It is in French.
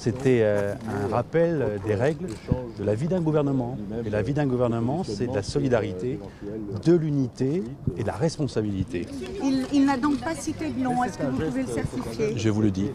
C'était euh, un rappel euh, des règles de la vie d'un gouvernement. Et la vie d'un gouvernement, c'est de la solidarité, de l'unité et de la responsabilité. Il, il n'a donc pas cité de nom. Est-ce que vous pouvez le certifier? Je vous le dis.